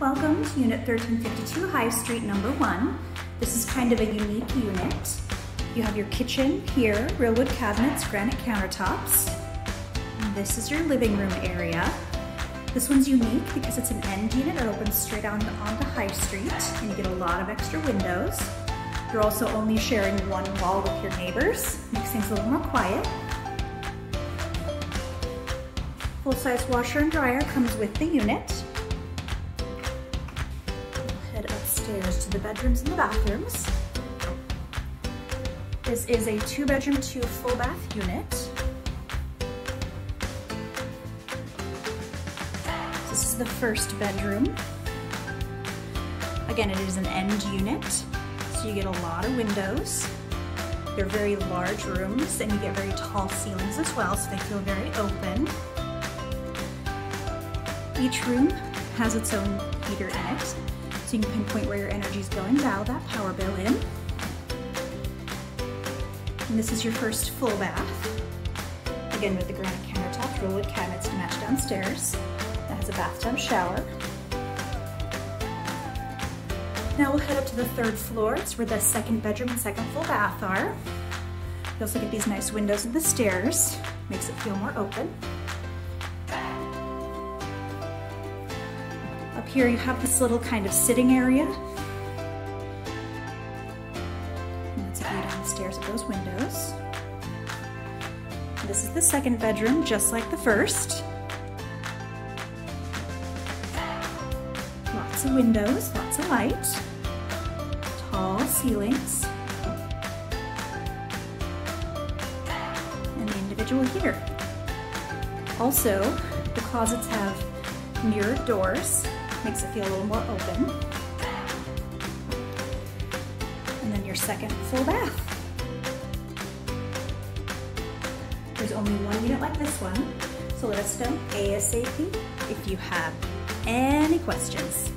Welcome to Unit 1352 High Street number one. This is kind of a unique unit. You have your kitchen here, real wood cabinets, granite countertops. And this is your living room area. This one's unique because it's an end unit. that opens straight on onto High Street and you get a lot of extra windows. You're also only sharing one wall with your neighbors. Makes things a little more quiet. Full-size washer and dryer comes with the unit. To the bedrooms and the bathrooms. This is a two bedroom, two full bath unit. This is the first bedroom. Again, it is an end unit, so you get a lot of windows. They're very large rooms and you get very tall ceilings as well, so they feel very open. Each room has its own heater in it, so you can pinpoint where your energy is going, dial that power bill in. And this is your first full bath. Again with the granite countertop, real wood cabinets to match downstairs. That has a bathtub shower. Now we'll head up to the third floor. It's where the second bedroom and second full bath are. You also get these nice windows of the stairs. Makes it feel more open. Up here you have this little kind of sitting area. And downstairs of those windows. This is the second bedroom, just like the first. Lots of windows, lots of light, tall ceilings, and the individual heater. Also, the closets have mirrored doors makes it feel a little more open. And then your second full bath. There's only one unit like this one, so let us know ASAP if you have any questions.